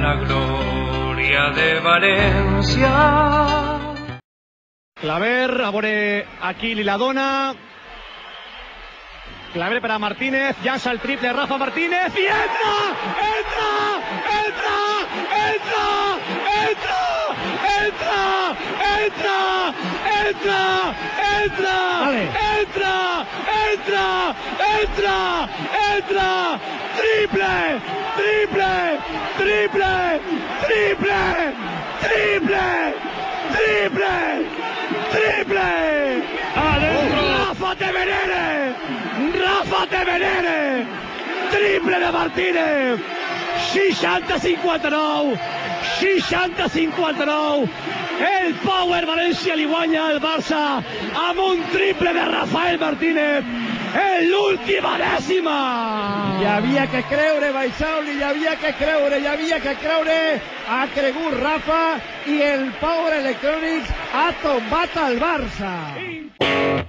la gloria de Valencia. Claver, abore aquí Liladona. Claver para Martínez, llança el triple Rafa Martínez y entra, entra, entra, entra, entra, entra, entra, entra, entra, entra, entra, entra, entra, triple, triple, triple, triple, triple, triple, triple, adentro, Rafa Temerere, Rafa Temerere, triple de Martínez, 60-59, 60-59, el Power València li guanya al Barça amb un triple de Rafael Martínez el última décima. Y había que creure, Baisauli, y había que creure, y había que creure. A Cregur Rafa y el Power Electronics a tombat al Barça.